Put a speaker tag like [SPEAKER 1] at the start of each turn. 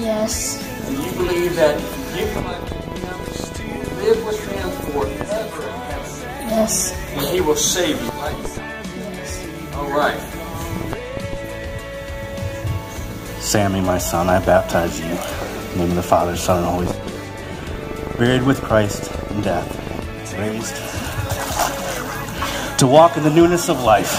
[SPEAKER 1] Yes. And you believe that you can live with Him forever
[SPEAKER 2] Yes.
[SPEAKER 1] And He will save you. Yes. All right.
[SPEAKER 3] Sammy, my son, I baptize you. In the name of the Father, Son, and Holy Spirit. Buried with Christ in death. Raised to walk in the newness of life.